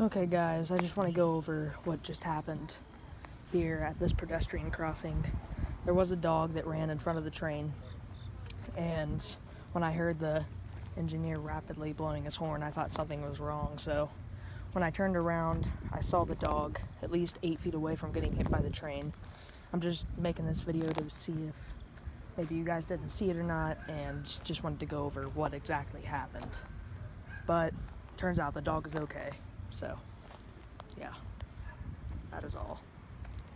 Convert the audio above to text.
Okay, guys, I just want to go over what just happened here at this pedestrian crossing. There was a dog that ran in front of the train, and when I heard the engineer rapidly blowing his horn, I thought something was wrong. So when I turned around, I saw the dog at least eight feet away from getting hit by the train. I'm just making this video to see if maybe you guys didn't see it or not, and just wanted to go over what exactly happened. But turns out the dog is okay. So, yeah, that is all.